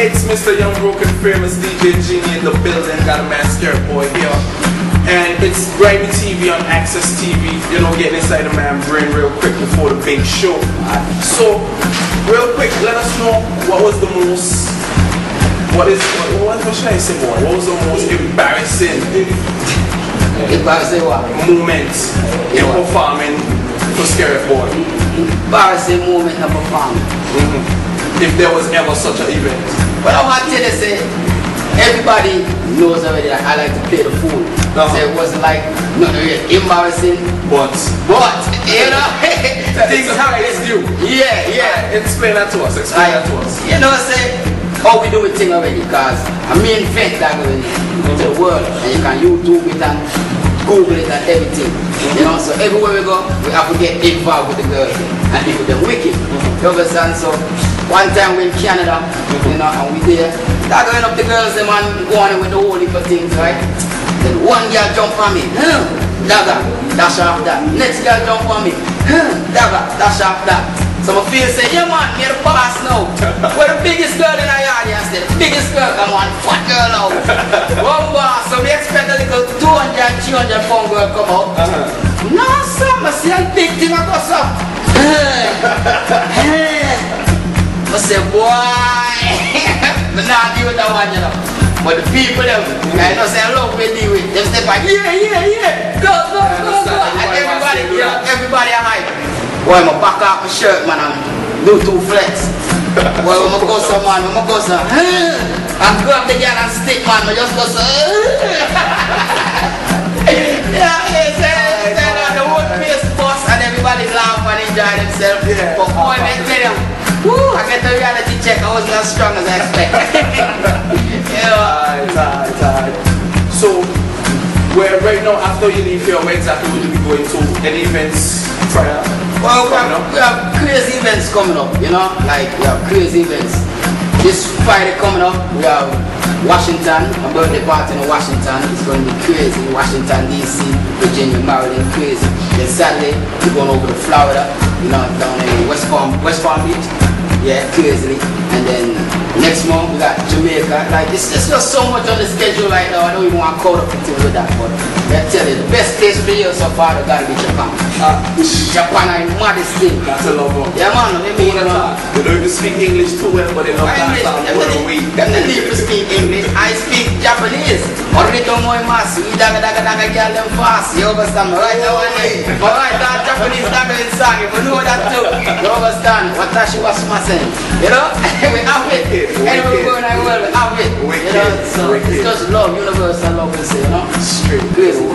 It's Mr. Young Broken Famous DJ Jeanie in the building. Got a man Skerrit Boy here. And it's Grime-E TV on Access TV. You know, getting inside the man brain real quick before the big show. So, real quick, let us know what was the most. What is what, what, should I say boy? What was the most embarrassing Embarrassing what? moment in performing for Skerrit Boy? Embarrassing moment of performance. Mm-hmm. If there was ever such an event. But I want to say, everybody knows already that I like to play the fool. Uh-huh. So it wasn't like nothing really embarrassing. But But, you know, things happen. It's you. Yeah, yeah. Explain that to us. Explain Like, that to us. you know, what say, how we do it thing already, because I mean, invent that going to the world, and you can YouTube it and Google it and everything. You know, so everywhere we go, we have to get involved with the girls and people them wicked. You understand? So one time we in Canada, you know, and we there, that going up the girls, them and going with the whole heap of things, right? Then one girl jump on me, huh, dagger, dash off that. Next girl jump on me, huh, dagger, dash off that. So my feel say, yeah man, you're 200, 300 pound girl come out. No, sir, I see a big thing I got some. I say, boy, but not deal with that one. But the people, them, I know say, I love we deal with. Them step back, yeah, yeah, yeah, go, go, go, go. And everybody, know, everybody are hype. Boy, my back off my shirt, man, I'm do two flex. Boy, when I go some, man, when I go some, and grab the girl and stick, man, I just go so, as strong as I expected. yeah. Alright. So, where right now, after you leave here, where exactly would you be going to? Any events prior? Well, we have, we have crazy events coming up, you know, like we have crazy events. This Friday coming up, we have Washington, a birthday party in Washington. It's going to be crazy. Washington, D.C., Virginia, Maryland, crazy. Then Saturday, we're going over to Florida, you know, down in West Palm, West Palm Beach. Yeah, crazy. And then next month, we got Jamaica. Like, it's, it's just so much on the schedule right now. I don't even want to call up into with that, but I tell you, the best place for year so far, has got to be Japan. Ah, Japan are the maddest thing. that's a love of. Yeah, man, let me you know. They don't even speak English too well, but they love that English, song them all not the way. them not need to speak English. I speak Japanese. Orito moi mas, we daga daga daga girl them fast. You understand? Right now, I right now, Japanese daga in song. If you know that too, you understand? Watashi wa sumasen. You know? You it's just love, universal love, we say, you know? Straight. Crazy.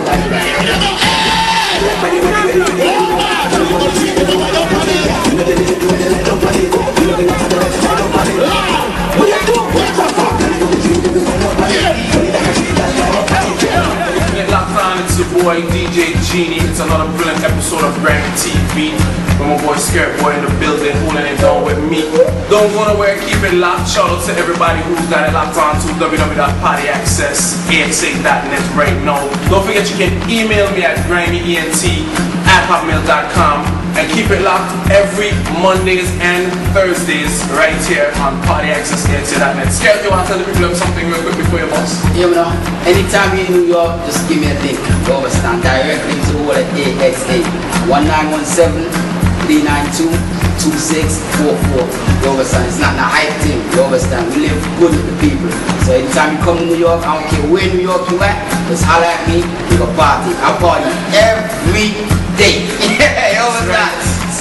Boy DJ Jeanie. It's another brilliant episode of Grime-E TV. With my boy Skerrit Boy in the building, holding it down with me. Don't go nowhere, keep it locked. Shout out to everybody who's got it locked on to www.partyaccess.net right now. Don't forget you can email me at gramyent at hotmail.com and keep it locked every Mondays and Thursdays right here on partyaccess.net. Skerrit, you want to tell the people something real quick before you boss? You know, anytime you're in New York, just give me a link. You understand? Directly to all at AXA 1917-392-2644. You understand? It's not a hype thing. You understand? We live good with the people. So anytime you come to New York, I don't care where New York you at, just holler at me. We go party. I party every day.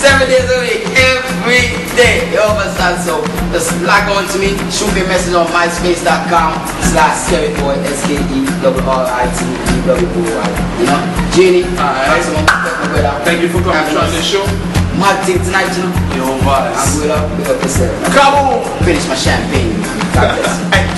Seven days a week, every day. You understand? So just log on to me, shoot me a message on myspace.com slash skerritboy, S-K-E-R-R-I-T-E-W-O-Y. You know? Jeanie, Alright. maximum respect, my brother. Thank you for coming to the show. Mad thing tonight, you know? Yo, I'm good up, big up yourself. Come on! Finish my champagne. God bless.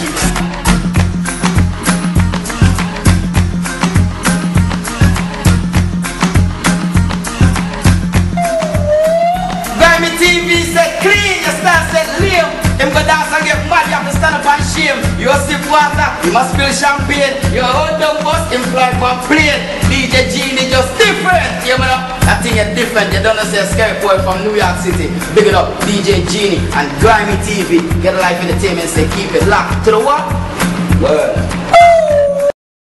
To stand up and shame. You sip water, you must spill champagne. You hold oh, down bus, him fly from plane. DJ Jeanie just different. You know, that thing is different. You don't know say Skerrit Boy from New York City. Big it up, DJ Jeanie and Grime-E TV. Ghettolife entertainment, say keep it locked to the what? Word.